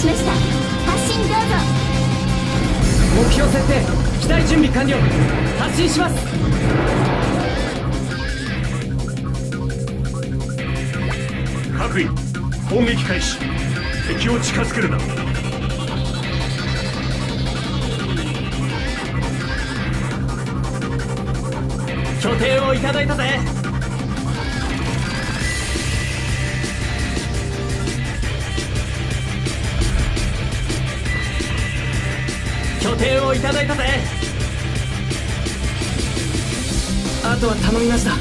しました。発進どうぞ。目標設定機体準備完了。発進します。各位攻撃開始。敵を近づけるな。拠点をいただいたぜ点をいただいたぜ。あとは頼みました。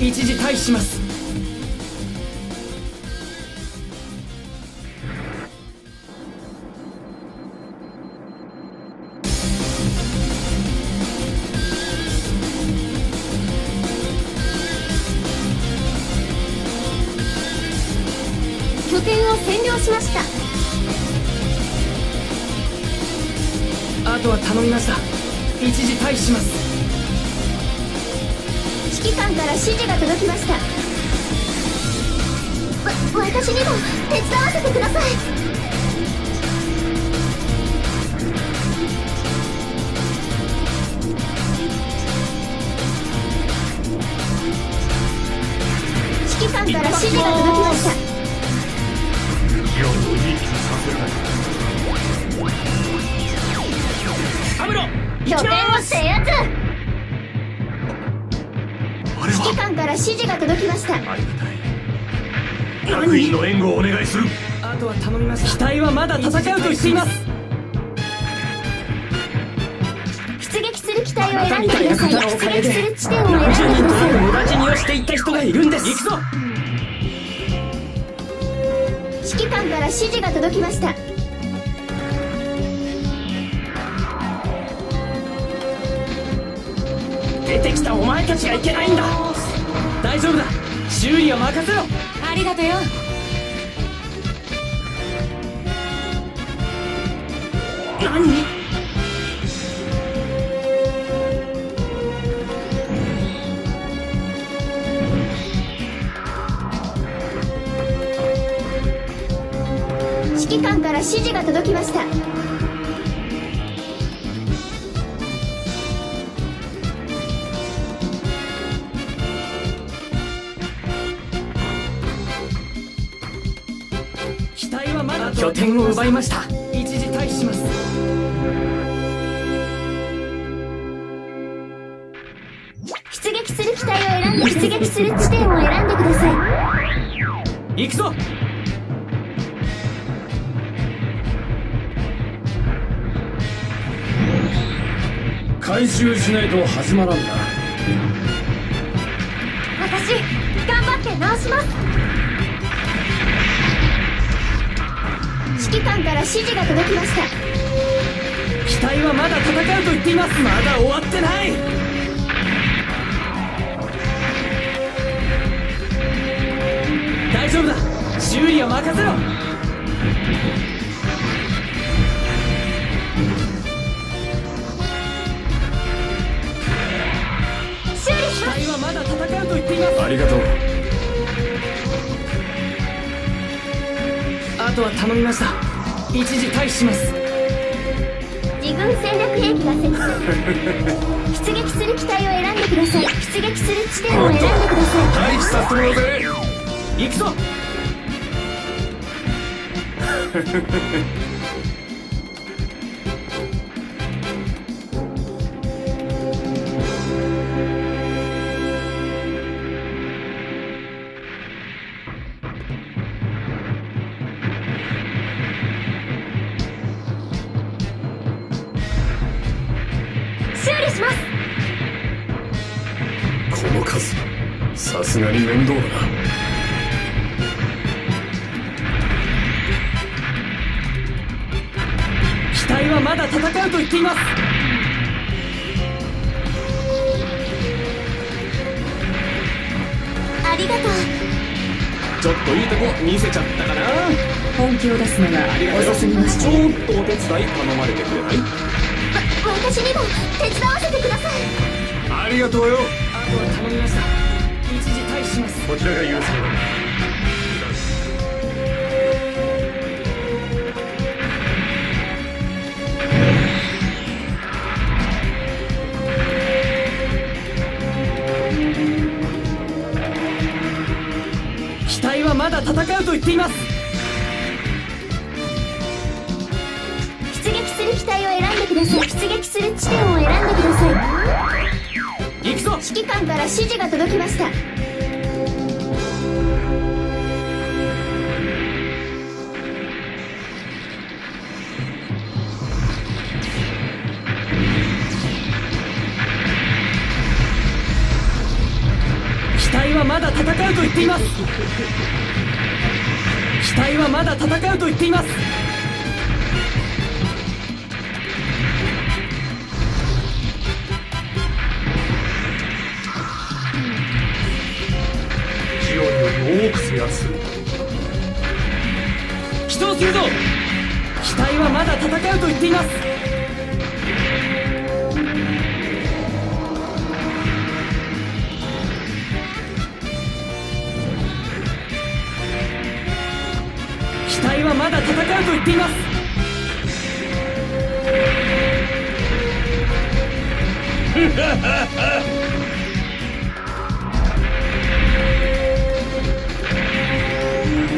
一時退避します。戦うと言っています。出撃する機体を選んでください出撃する地点を選んでください。人と無駄死にをしていった人がいるんです行くぞ指揮官から指示が届きました。出てきたお前たちがいけないんだ。大丈夫だ。修理は任せろ。ありがとよ何？指揮官から指示が届きました。機体はまだ拠点を奪いました。一時退避します出撃する機体を選んで出撃する地点を選んでください。行くぞ。回収しないと始まらんな。私頑張って直します。指揮官から指示が届きました機体はまだ戦うと言っています。まだ終わってない。大丈夫だ。修理は任せろ。修理し機体はまだ戦うと言っています。ありがとう。あとは頼みました。一時退避します自軍戦略兵器が設置出撃する機体を選んでください。出撃する地点を選んでください。退避させてもらうぜ行くぞ体はまだ戦うと言っています。ありがとう。ちょっといいとこ見せちゃったかな。本気を出すのがありがとう遅すぎました。ちょっとお手伝い頼まれてくれない？わ私にも手伝わせてください。ありがとうよ。あとは頼みました。一時退避します。こちらが優勢だ戦うと言っています。出撃する機体を選んでください。出撃する地点を選んでください。行くぞ。指揮官から指示が届きましただ戦うと言っています。機体はまだ戦うと言っています。ジオンより多く制圧する。起動するぞ。機体はまだ戦うと言っています戦うと言っています。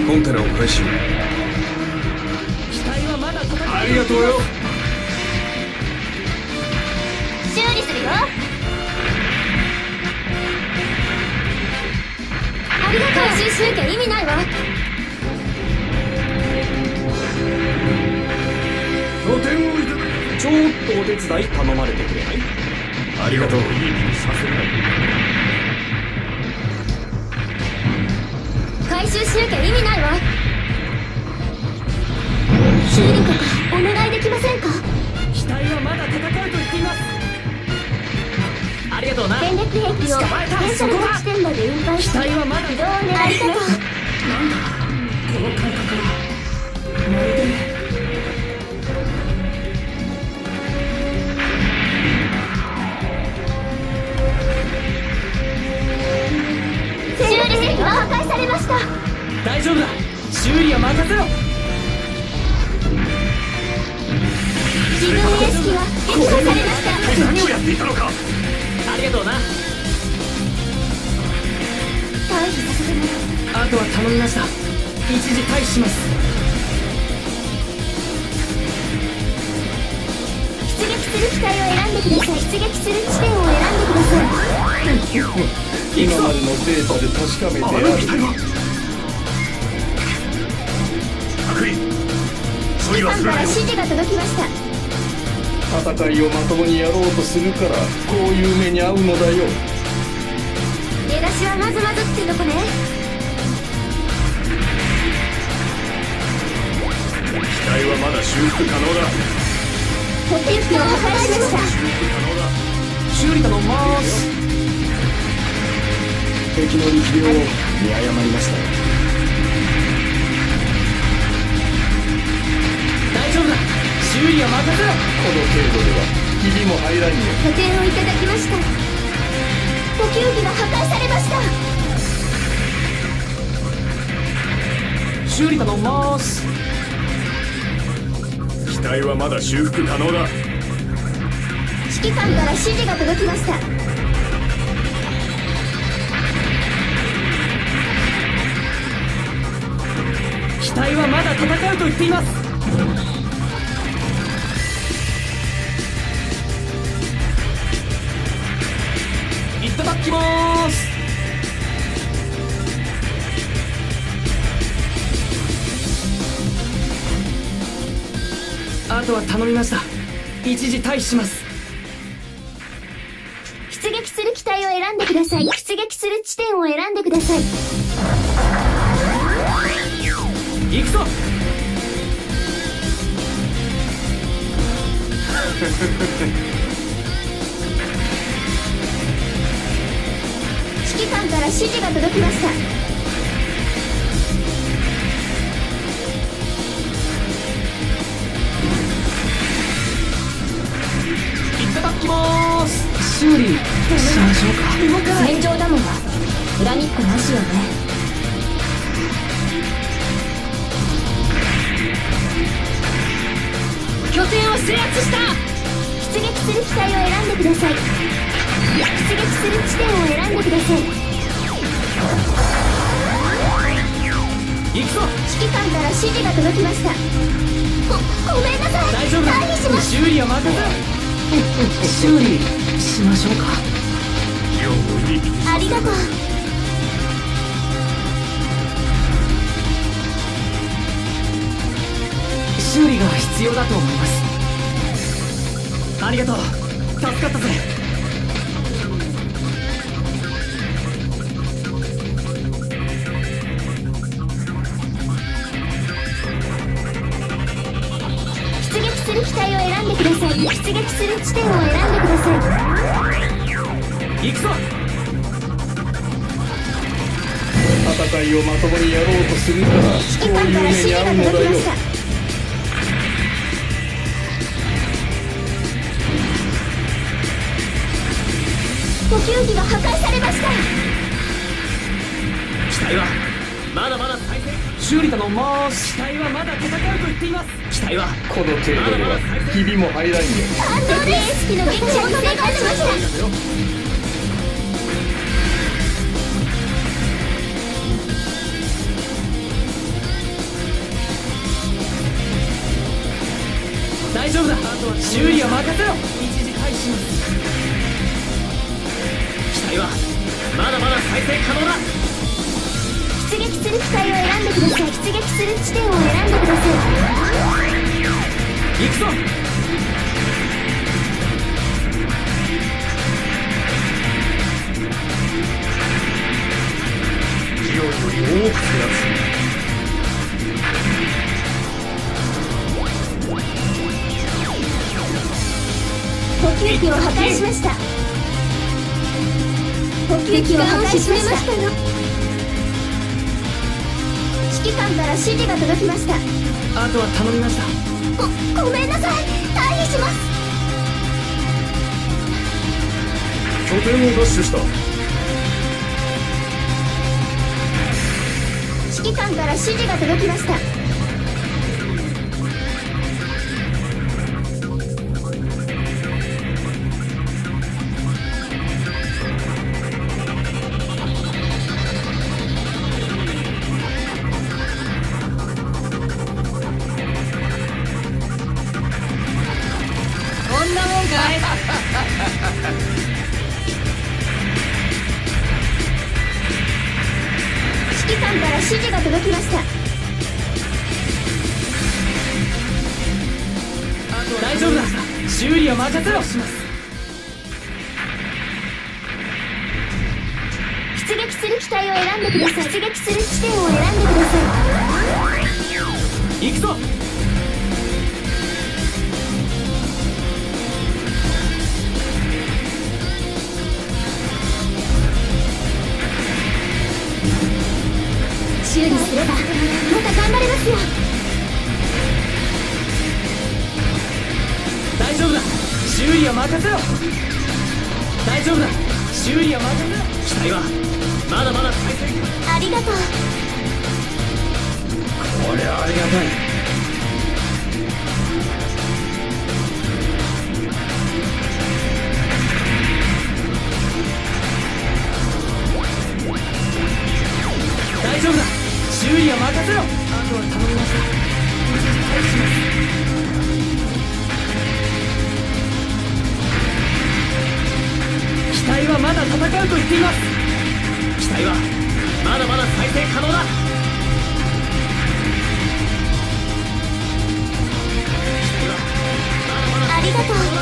コンテナを回収機体はまだ戦うありがとうよ。修理するよ。ありがとう。回収しなきゃ意味ないわちょっとお手伝い頼まれてくれない？ありがとういい気にさせるな回収しなきゃ意味ないわ。修理とかお願いできませんか？機体はまだ戦うと言っています。ありがとうな。戦略兵器を捕まえた電車の地点まで運搬機し体はまだ移動をお願いします？この感覚はまるで修理兵器は破壊されました。大丈夫だ。修理は任せろ。自分意識が撃破されました。何をやっていたのか。ありがとうな。退避させてもらう。あとは頼みました。一時退避します。出撃する機体を選んでください。出撃する地点を選んでください今までのデータで確かめてある。の機体は白衣処理はファンからする。なよ指示が届きました戦いをまともにやろうとする。からこういう目に遭うのだよ出だしはまずまずってとこね機体はまだ修復可能だ補填機を破壊しました修復可能だ修理頼みます敵の力量を見誤りました。大丈夫だ。修理は任せろ。この程度では。ひびも入らんよ拠点をいただきました。補給機が破壊されました修理頼みます機体はまだ修復可能だ。指揮官から指示が届きました機体はまだ戦うと言っています。いただきます。あとは頼みました。一時退避します。出撃する機体を選んでください。出撃する地点を選んでください。行くぞ。指揮官から指示が届きました。いただきます。修理しましょうか。戦場だもんは恨みっこなしよね拠点を制圧した。出撃する機体を選んでください。出撃する地点を選んでください。行くぞ。指揮官から指示が届きました。ごごめんなさい。大丈夫だ。退避します。修理は任せろ修理しましょうかありがとう必要だと思います。ありがとう。助かったぜ。出撃する機体を選んでください。出撃する地点を選んでください。行くぞ。戦いをまともにやろうとするからこう指揮官いうから指示が目に遭うのだよ届きました呼吸器が破壊されました機体はまだまだ再生修理頼みます機体はまだ戦うと言っています機体はこの程度ではひびも入らんよ感動です機の撃破に成功しました大丈夫だ修理は任せろ一時退避します機体はまだまだ再生可能だ。出撃する機体を選んでください。出撃する地点を選んでください。行くぞ。ジオより多く増やす呼吸器を破壊しました呼吸器を破壊しました指揮官から指示が届きました。あとは頼みました。ごごめんなさい。退避します。拠点を奪取した。指揮官から指示が届きました修理は任せろします。出撃する機体を選んでください。出撃する地点を選んでください。行くぞ。修理すればまた頑張れますよ大丈夫だ。修理は任せろ。大丈夫だ。修理は任せろ。機体はまだまだありがとう。これはありがたい。大丈夫だ。修理は任せろ。あとは頼みました一時退避します機体はまだ戦うと言っています。機体はまだまだ再生可能だ。機体はまだまだ。ありがとう。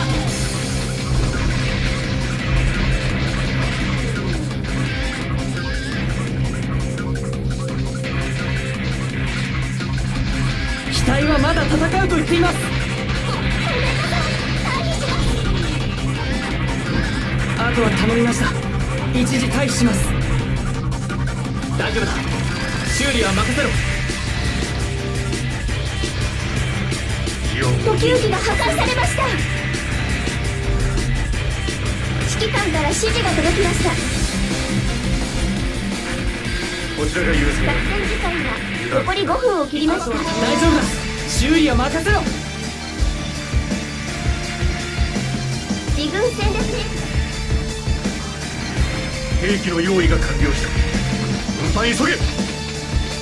時間が残り5分を切りました。大丈夫だ。修理は任せろ。自軍戦略兵兵器の用意が完了した。運搬急げ。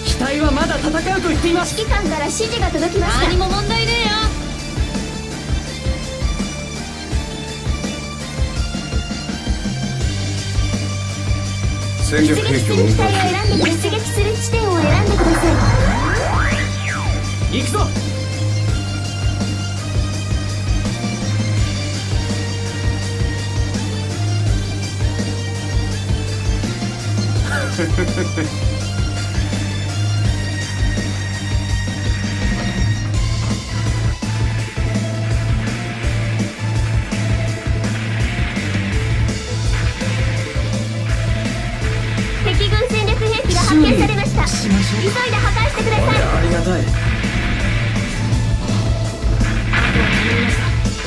機隊はまだ戦うと言っています。指揮官から指示が届きました。何も問題ねえよ戦出略兵器を運撃する機体を選んで出撃する地点を選んでください行くぞ。敵 ありがたい。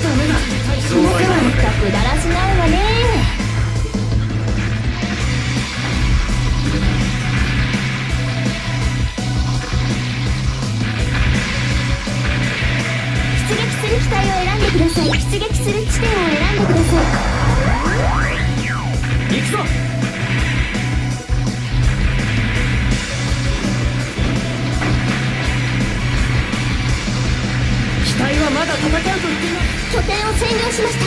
ダメだ。まったくだらしないわね。出撃する機体を選んでください。出撃する地点を選んでください。行くぞ拠点を占領しました。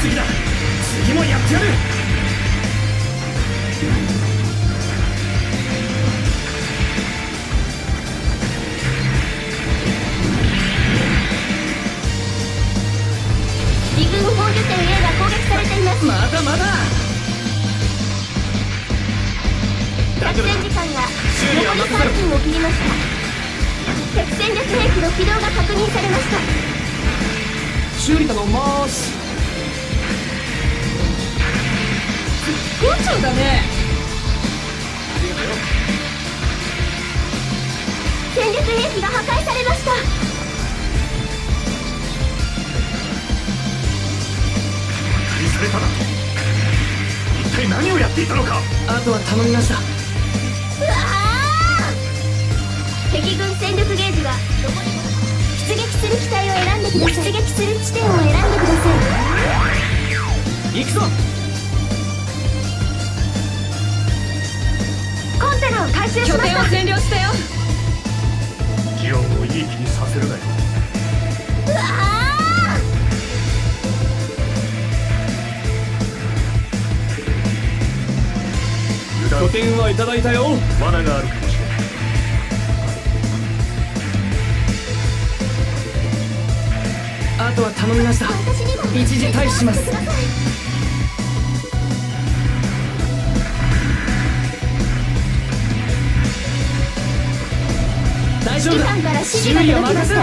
次だ。次もやってやる。離軍本拠点 A が攻撃されています。まだまだ。作戦時間が残り任せろ3分を切りました敵戦略兵器の起動が確認されました。修理頼みます。校長だね。戦略兵器が破壊されました。破壊されただと。一体何をやっていたのか。あとは頼みました。うわー敵軍戦力ゲージがどこにも出撃する機体を選んでください出撃する地点を選んでください。行くぞ！コンテナを回収しました。拠点を占領したよ。ジオンをいい気にさせるなよ。うわ油断。拠点はいただいたよ。罠があるあとは頼みました。一時退避します。大丈夫だ。指揮官から指示が修理は届きました任せろ。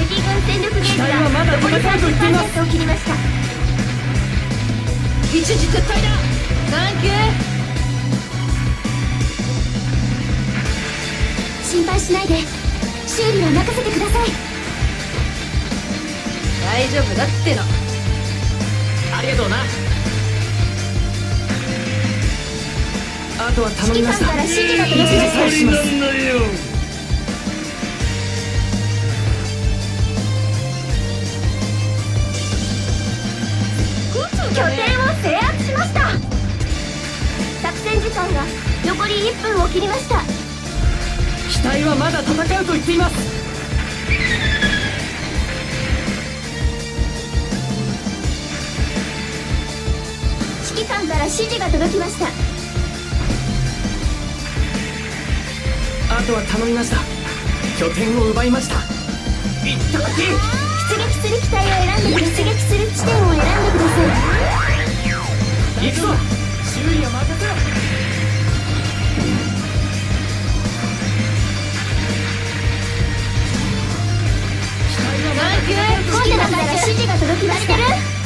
敵軍戦力ゲージ機体はまだ戦うと言っています30%を切りました。一時撤退だ。サンキュー。心配しないで。修理は任せてください大丈夫だっての。ありがとうな。あとは頼みました指揮官から指示が一届きまします拠点を制圧しました。作戦時間が残り1分を切りました。機体はまだ戦うと言っています指示が届きました。あとは頼みました。拠点を奪いました。いっただけ出撃する機体を選んで出撃する地点を選んでください行くぞ修理は任せろコンテナから指示が届きました